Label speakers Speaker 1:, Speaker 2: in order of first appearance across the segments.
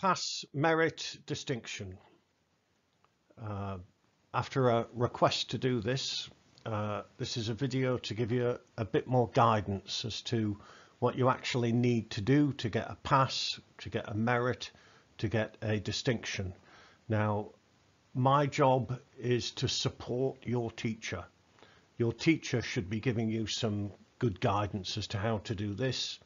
Speaker 1: Pass merit distinction. Uh, after a request to do this, uh, this is a video to give you a, a, bit more guidance as to what you actually need to do to get a pass, to get a merit, to get a distinction. Now, my job is to support your teacher. Your teacher should be giving you some good guidance as to how to do this.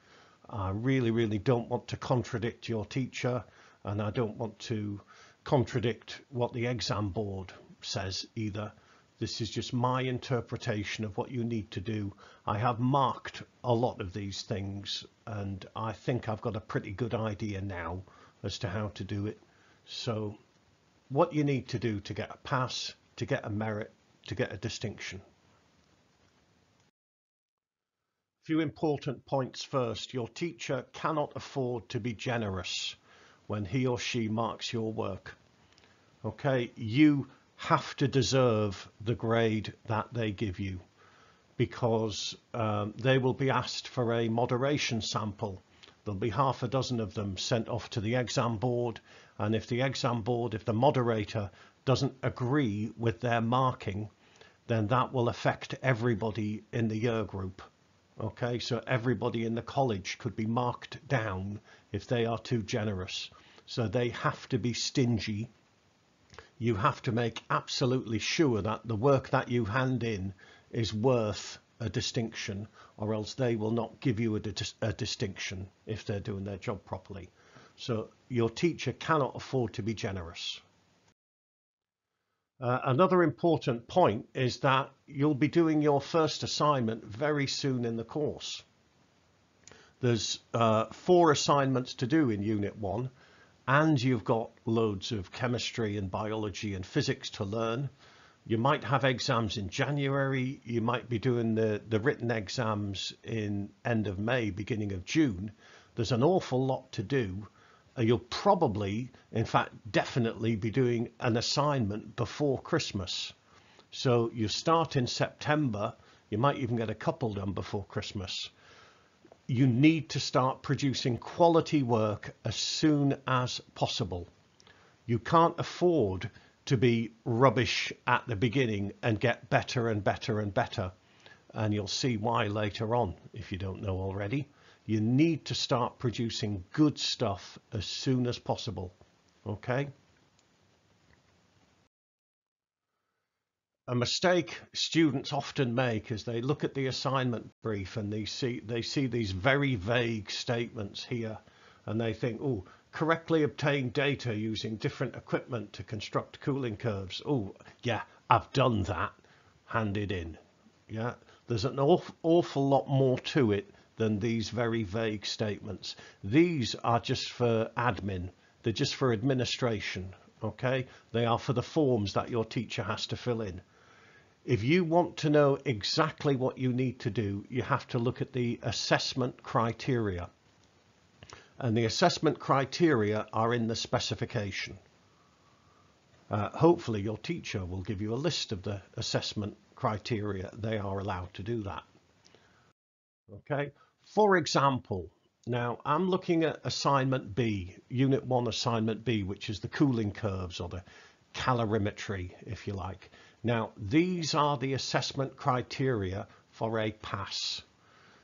Speaker 1: I really, really don't want to contradict your teacher and I don't want to contradict what the exam board says either. This is just my interpretation of what you need to do. I have marked a lot of these things and I think I've got a pretty good idea now as to how to do it. So what you need to do to get a pass, to get a merit, to get a distinction. A few important points first. Your teacher cannot afford to be generous when he or she marks your work. Okay, you have to deserve the grade that they give you because um, they will be asked for a moderation sample. There'll be half a dozen of them sent off to the exam board and if the exam board, if the moderator doesn't agree with their marking, then that will affect everybody in the year group. Okay, so everybody in the college could be marked down if they are too generous. So they have to be stingy. You have to make absolutely sure that the work that you hand in is worth a distinction or else they will not give you a, a distinction if they're doing their job properly. So your teacher cannot afford to be generous. Uh, another important point is that you'll be doing your first assignment very soon in the course. There's uh, four assignments to do in Unit 1 and you've got loads of chemistry and biology and physics to learn. You might have exams in January, you might be doing the, the written exams in end of May, beginning of June. There's an awful lot to do you'll probably, in fact, definitely be doing an assignment before Christmas. So you start in September, you might even get a couple done before Christmas. You need to start producing quality work as soon as possible. You can't afford to be rubbish at the beginning and get better and better and better. And you'll see why later on if you don't know already you need to start producing good stuff as soon as possible. Okay. A mistake students often make is they look at the assignment brief and they see they see these very vague statements here and they think, oh, correctly obtain data using different equipment to construct cooling curves. Oh, yeah, I've done that. Hand it in. Yeah, there's an awful, awful lot more to it than these very vague statements. These are just for admin. They're just for administration. Okay. They are for the forms that your teacher has to fill in. If you want to know exactly what you need to do, you have to look at the assessment criteria. And the assessment criteria are in the specification. Uh, hopefully your teacher will give you a list of the assessment criteria. They are allowed to do that. Okay, for example, now I'm looking at assignment B, unit one assignment B, which is the cooling curves or the calorimetry, if you like. Now, these are the assessment criteria for a pass.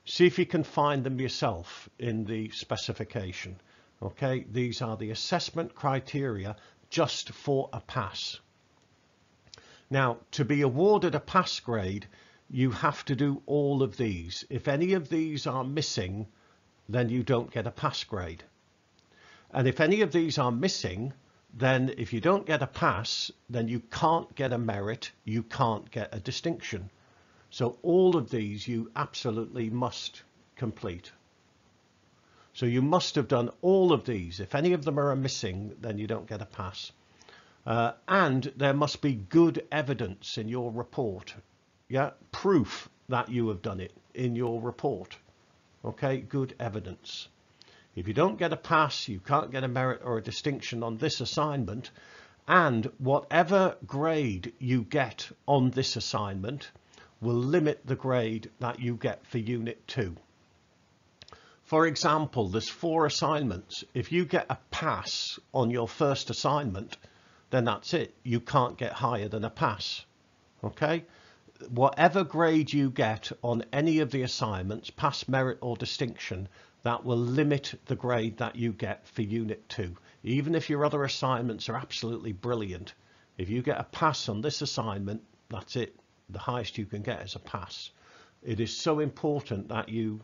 Speaker 1: See if you can find them yourself in the specification. Okay, these are the assessment criteria just for a pass. Now, to be awarded a pass grade, you have to do all of these. If any of these are missing, then you don't get a pass grade. And if any of these are missing, then if you don't get a pass, then you can't get a merit, you can't get a distinction. So all of these you absolutely must complete. So you must have done all of these. If any of them are missing, then you don't get a pass. Uh, and there must be good evidence in your report yeah, proof that you have done it in your report. Okay, good evidence. If you don't get a pass, you can't get a merit or a distinction on this assignment, and whatever grade you get on this assignment will limit the grade that you get for Unit 2. For example, there's four assignments. If you get a pass on your first assignment, then that's it. You can't get higher than a pass. Okay? Whatever grade you get on any of the assignments, pass, merit or distinction, that will limit the grade that you get for Unit 2. Even if your other assignments are absolutely brilliant, if you get a pass on this assignment, that's it. The highest you can get is a pass. It is so important that you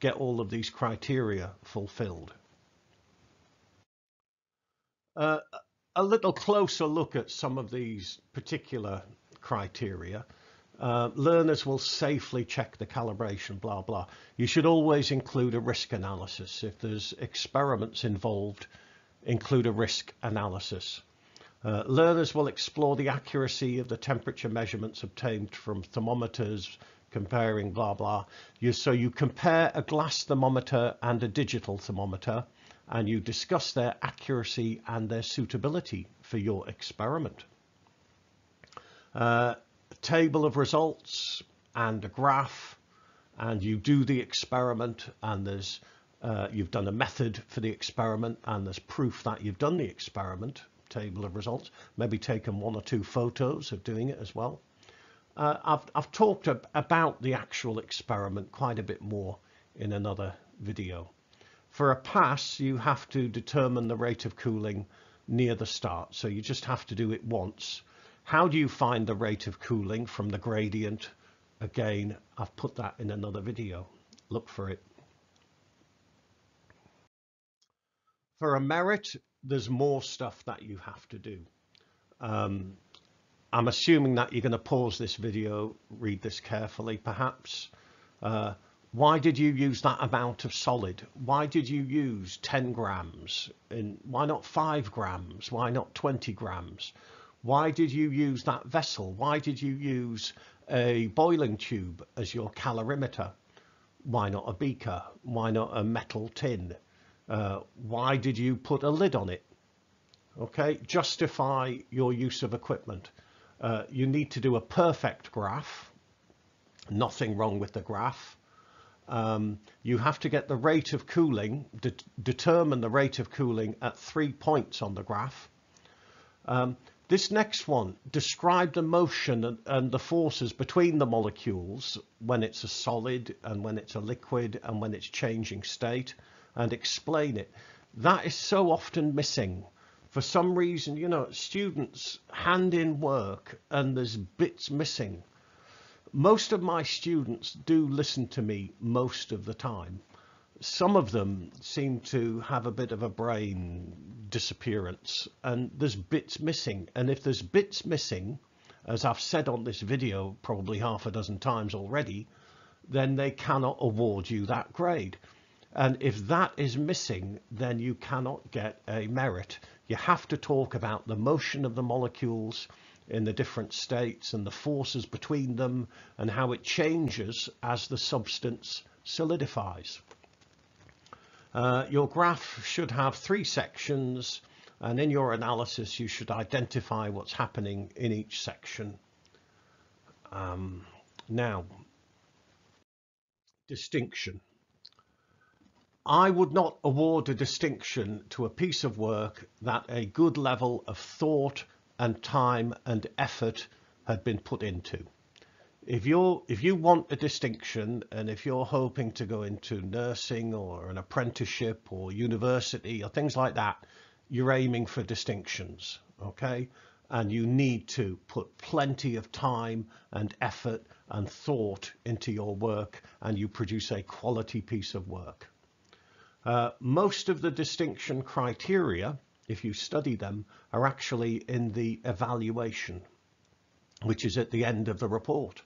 Speaker 1: get all of these criteria fulfilled. Uh, a little closer look at some of these particular criteria. Uh, learners will safely check the calibration, blah, blah. You should always include a risk analysis. If there's experiments involved, include a risk analysis. Uh, learners will explore the accuracy of the temperature measurements obtained from thermometers, comparing blah blah. You, so you compare a glass thermometer and a digital thermometer and you discuss their accuracy and their suitability for your experiment. Uh, a table of results and a graph and you do the experiment and there's uh, you've done a method for the experiment and there's proof that you've done the experiment table of results maybe taken one or two photos of doing it as well uh, I've, I've talked ab about the actual experiment quite a bit more in another video. For a pass, you have to determine the rate of cooling near the start. So you just have to do it once. How do you find the rate of cooling from the gradient? Again, I've put that in another video. Look for it. For a merit, there's more stuff that you have to do. Um, I'm assuming that you're going to pause this video, read this carefully perhaps. Uh, why did you use that amount of solid? Why did you use 10 grams? In, why not 5 grams? Why not 20 grams? Why did you use that vessel? Why did you use a boiling tube as your calorimeter? Why not a beaker? Why not a metal tin? Uh, why did you put a lid on it? Okay, justify your use of equipment. Uh, you need to do a perfect graph. Nothing wrong with the graph. Um, you have to get the rate of cooling, de determine the rate of cooling at three points on the graph. Um, this next one, describe the motion and, and, the forces between the molecules when it's a solid and when it's a liquid and when it's changing state and explain it. That is so often missing for some reason, you know, students hand in work and there's bits missing. Most of my students do listen to me most of the time. Some of them seem to have a bit of a brain disappearance and there's bits missing. And if there's bits missing, as I've said on this video probably half a dozen times already, then they cannot award you that grade. And if that is missing, then you cannot get a merit. You have to talk about the motion of the molecules in the different states and the forces between them and how it changes as the substance solidifies. Uh, your graph should have three sections and in your analysis you should identify what's happening in each section. Um, now, distinction. I would not award a distinction to a piece of work that a good level of thought and time and effort had been put into. If you're if you want a distinction and if you're hoping to go into nursing or an apprenticeship or university or things like that, you're aiming for distinctions, okay? And you need to put plenty of time and effort and thought into your work and you produce a quality piece of work. Uh, most of the distinction criteria, if you study them, are actually in the evaluation, which is at the end of the report.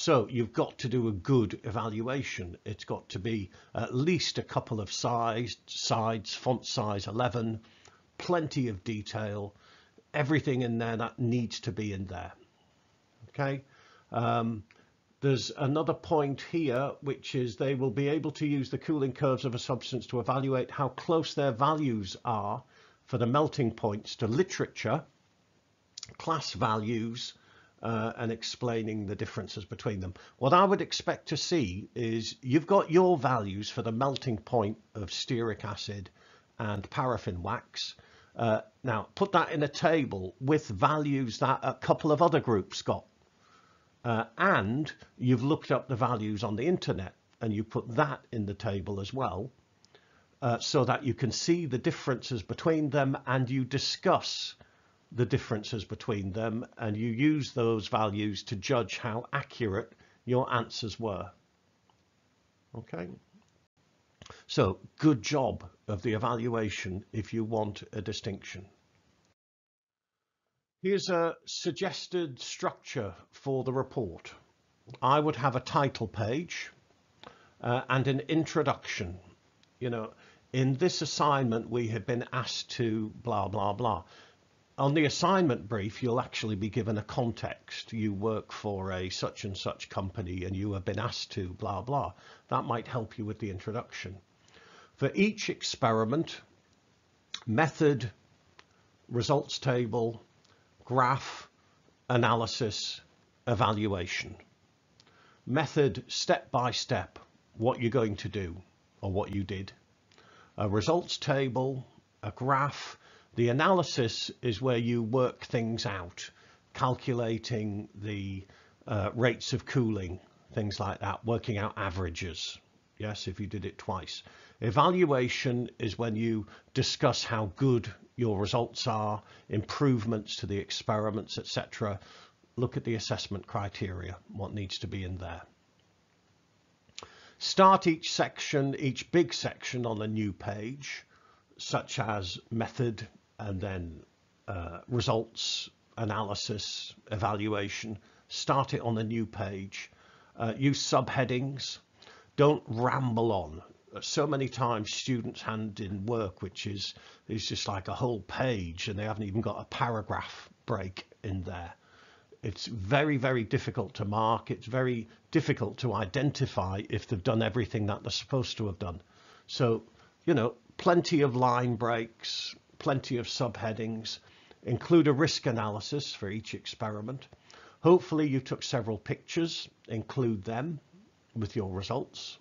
Speaker 1: So you've got to do a good evaluation. It's got to be at least a couple of size, sides, font size 11, plenty of detail, everything in there that needs to be in there. Okay. Um, there's another point here, which is they will be able to use the cooling curves of a substance to evaluate how close their values are for the melting points to literature, class values, uh, and explaining the differences between them. What I would expect to see is you've got your values for the melting point of stearic acid and paraffin wax. Uh, now put that in a table with values that a couple of other groups got. Uh, and you've looked up the values on the internet and you put that in the table as well uh, so that you can see the differences between them and you discuss the differences between them and you use those values to judge how accurate your answers were. Okay. So good job of the evaluation if you want a distinction. Here's a suggested structure for the report. I would have a title page uh, and an introduction. You know, in this assignment, we have been asked to blah, blah, blah. On the assignment brief, you'll actually be given a context. You work for a such and such company and you have been asked to blah, blah. That might help you with the introduction. For each experiment, method, results table, graph, analysis, evaluation. Method, step by step, what you're going to do or what you did. A results table, a graph, the analysis is where you work things out, calculating the uh, rates of cooling, things like that, working out averages. Yes, if you did it twice. Evaluation is when you discuss how good your results are, improvements to the experiments, etc. Look at the assessment criteria, what needs to be in there. Start each section, each big section on a new page, such as method, and then uh, results, analysis, evaluation. Start it on a new page. Uh, use subheadings. Don't ramble on. So many times students hand in work which is is just like a whole page and they haven't even got a paragraph break in there. It's very, very difficult to mark. It's very difficult to identify if they've done everything that they're supposed to have done. So, you know, plenty of line breaks, plenty of subheadings, include a risk analysis for each experiment. Hopefully you took several pictures, include them with your results.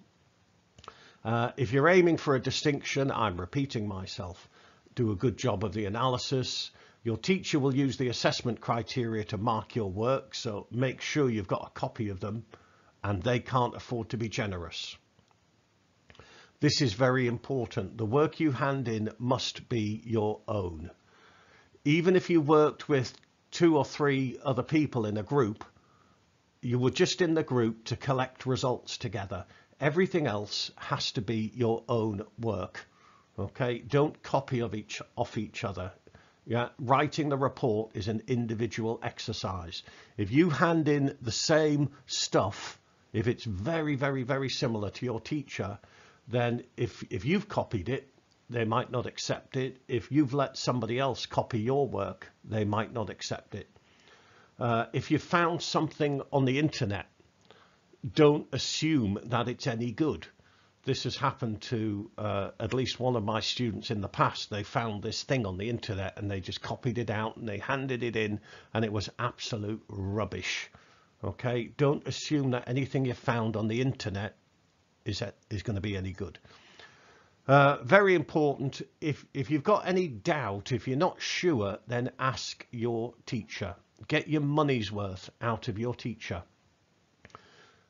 Speaker 1: Uh, if you're aiming for a distinction, I'm repeating myself, do a good job of the analysis. Your teacher will use the assessment criteria to mark your work, so make sure you've got a copy of them and they can't afford to be generous. This is very important. The work you hand in must be your own. Even if you worked with two or three other people in a group, you were just in the group to collect results together. Everything else has to be your own work. Okay, don't copy of each off each other. Yeah, writing the report is an individual exercise. If you hand in the same stuff, if it's very, very, very similar to your teacher, then if, if you've copied it, they might not accept it. If you've let somebody else copy your work, they might not accept it. Uh, if you found something on the internet, don't assume that it's any good. This has happened to uh, at least one of my students in the past. They found this thing on the internet and they just copied it out and they handed it in and it was absolute rubbish. Okay, don't assume that anything you found on the internet is, is going to be any good. Uh, very important, if, if you've got any doubt, if you're not sure, then ask your teacher. Get your money's worth out of your teacher.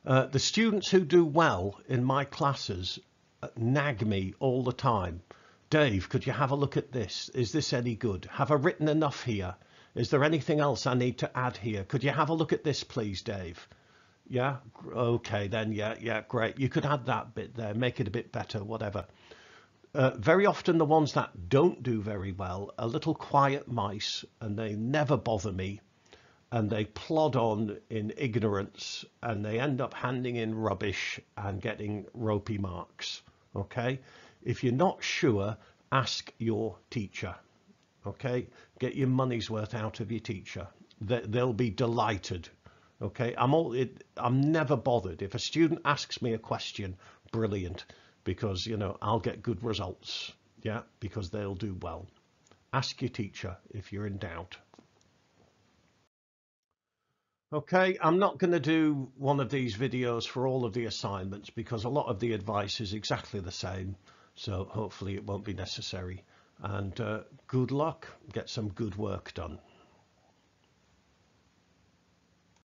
Speaker 1: Uh, the students who do well in my classes uh, nag me all the time. Dave, could you have a look at this? Is this any good? Have I written enough here? Is there anything else I need to add here? Could you have a look at this, please, Dave? Yeah, okay, then, yeah, yeah, great. You could add that bit there, make it a bit better, whatever. Uh, very often the ones that don't do very well are little quiet mice and they never bother me and they plod on in ignorance and they end up handing in rubbish and getting ropey marks. Okay, if you're not sure, ask your teacher. Okay, get your money's worth out of your teacher. They'll be delighted Okay, I'm all it, I'm never bothered if a student asks me a question. Brilliant, because you know I'll get good results. Yeah, because they'll do well. Ask your teacher if you're in doubt. Okay, I'm not going to do one of these videos for all of the assignments because a lot of the advice is exactly the same. So hopefully it won't be necessary. And uh, good luck, get some good work done.